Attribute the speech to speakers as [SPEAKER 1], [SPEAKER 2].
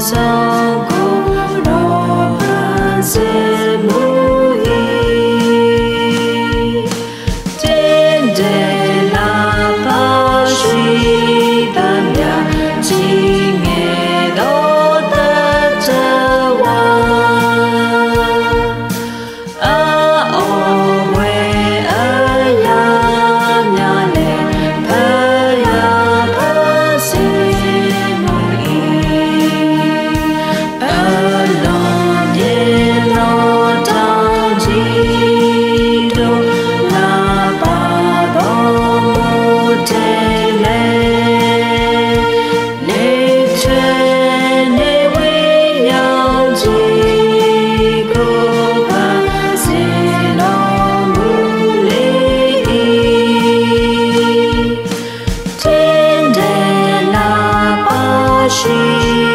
[SPEAKER 1] do 是。